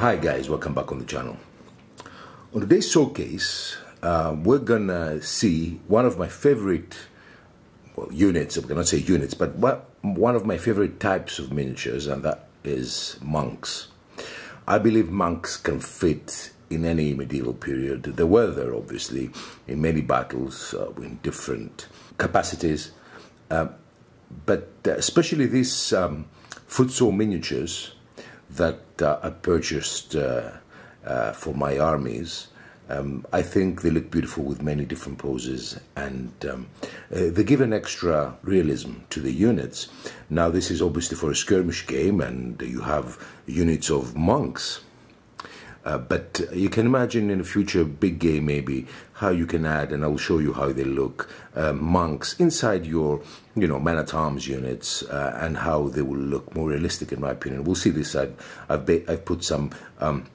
Hi guys, welcome back on the channel. On today's showcase, uh, we're gonna see one of my favorite well, units, I'm gonna say units, but one of my favorite types of miniatures, and that is monks. I believe monks can fit in any medieval period. There were there, obviously, in many battles uh, in different capacities, uh, but especially these um, miniatures that uh, I purchased uh, uh, for my armies. Um, I think they look beautiful with many different poses and um, uh, they give an extra realism to the units. Now, this is obviously for a skirmish game, and you have units of monks. Uh, but you can imagine in a future big game maybe how you can add, and I'll show you how they look, uh, monks inside your, you know, man at arms units, uh, and how they will look more realistic in my opinion. We'll see this. I've I've, I've put some. Um,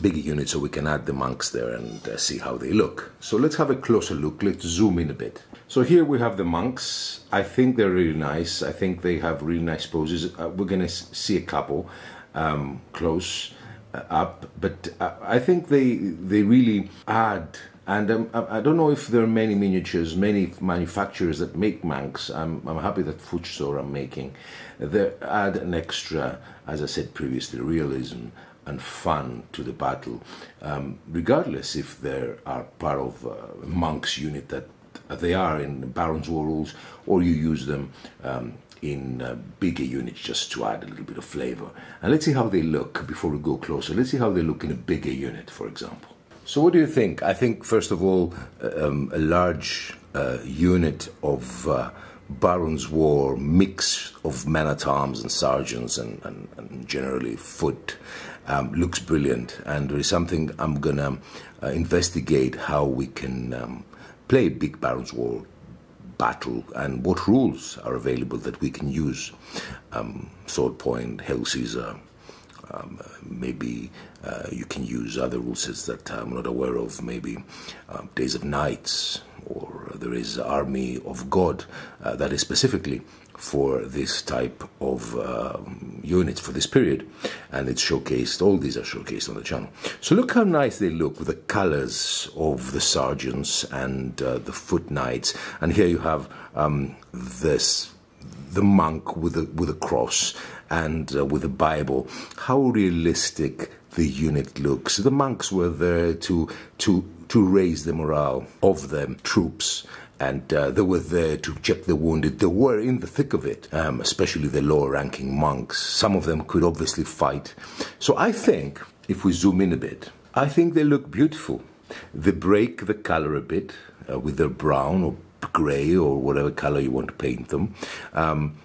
bigger units so we can add the monks there and uh, see how they look. So let's have a closer look. Let's zoom in a bit. So here we have the monks. I think they're really nice. I think they have really nice poses. Uh, we're going to see a couple um, close up, but uh, I think they they really add and um, I don't know if there are many miniatures, many manufacturers that make monks. I'm, I'm happy that Footsore are making. They add an extra, as I said previously, realism and fun to the battle, um, regardless if they are part of a monk's unit that they are in Baron's War rules, or you use them um, in uh, bigger units just to add a little bit of flavor. And let's see how they look before we go closer. Let's see how they look in a bigger unit, for example. So, what do you think? I think, first of all, um, a large uh, unit of uh, Baron's War mix of men at arms and sergeants and, and, and generally foot um, looks brilliant. And there is something I'm going to uh, investigate how we can um, play Big Baron's War battle and what rules are available that we can use. Um, sword point, Hail Caesar. Um, maybe uh, you can use other rules that I'm not aware of, maybe uh, Days of Knights, or there is Army of God uh, that is specifically for this type of uh, units for this period. And it's showcased all these are showcased on the channel. So look how nice they look with the colors of the sergeants and uh, the foot knights and here you have um, this the monk with a with a cross and uh, with a bible. How realistic the unit looks. The monks were there to to to raise the morale of the troops and uh, they were there to check the wounded. They were in the thick of it, um, especially the lower ranking monks. Some of them could obviously fight. So I think, if we zoom in a bit, I think they look beautiful. They break the color a bit uh, with their brown or gray or whatever color you want to paint them. Um,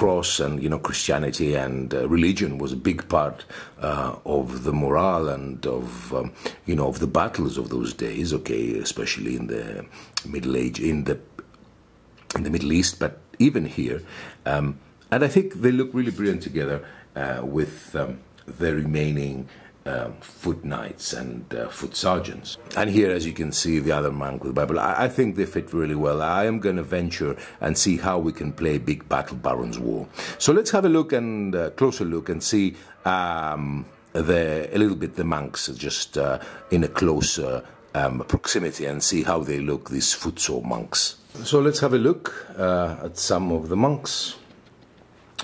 cross and you know Christianity and uh, religion was a big part uh, of the morale and of um, you know of the battles of those days. Okay, especially in the Middle Age, in the in the Middle East, but even here, um, and I think they look really brilliant together uh, with um, the remaining um, foot knights and uh, foot sergeants. And here, as you can see, the other monk with the Bible. I, I think they fit really well. I am going to venture and see how we can play Big Battle Baron's War. So let's have a look and uh, closer look and see um, the a little bit the monks just uh, in a closer um, proximity and see how they look. These footsore monks. So let's have a look uh, at some of the monks.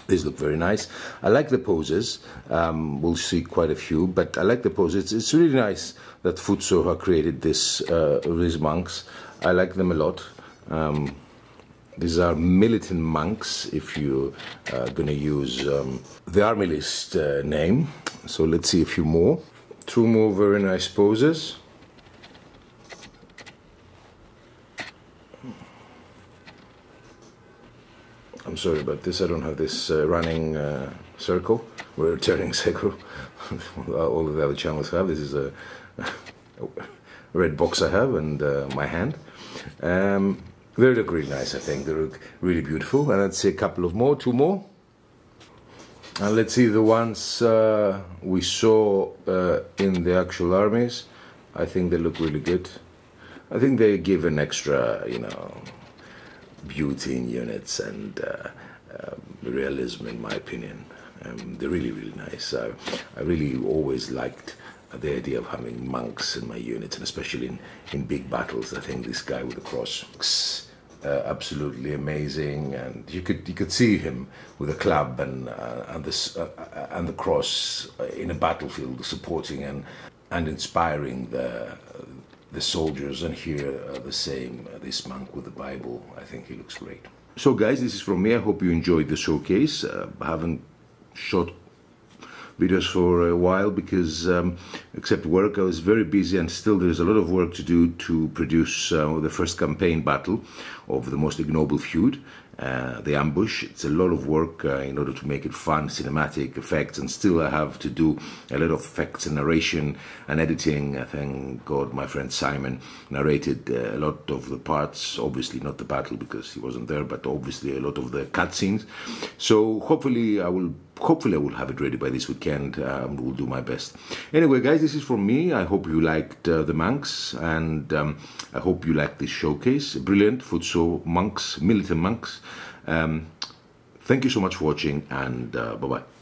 These look very nice. I like the poses. Um, we'll see quite a few, but I like the poses. It's, it's really nice that Footsore created this, uh, these monks. I like them a lot. Um, these are militant monks, if you're uh, going to use um, the army list uh, name. So let's see a few more. Two more very nice poses. I'm sorry about this. I don't have this uh, running uh, circle. We're turning circle. All of the other channels have. This is a, red box I have and uh, my hand. Um, they look really nice, I think. They look really beautiful. And let's see a couple of more, two more. And let's see the ones uh, we saw uh, in the actual armies. I think they look really good. I think they give an extra, you know, beauty in units and uh, uh, realism, in my opinion. Um, they're really, really nice. Uh, I really always liked the idea of having monks in my units, and especially in, in big battles. I think this guy with the cross uh, absolutely amazing, and you could you could see him with a club and uh, and this uh, uh and the cross in a battlefield, supporting and and inspiring the the soldiers. And here uh, the same, uh, this monk with the Bible. I think he looks great. So, guys, this is from me. I hope you enjoyed the showcase. I haven't shot videos for a while because um, except work I was very busy and still there's a lot of work to do to produce uh, the first campaign battle of the most ignoble feud uh, the ambush. It's a lot of work uh, in order to make it fun, cinematic effects, and still I have to do a lot of effects and narration and editing. I thank God my friend Simon narrated uh, a lot of the parts, obviously not the battle because he wasn't there, but obviously a lot of the cutscenes. So hopefully I will hopefully I will have it ready by this weekend um, will do my best anyway guys this is from me I hope you liked uh, the monks and um, I hope you liked this showcase brilliant Footsore monks militant monks um, thank you so much for watching and uh, bye bye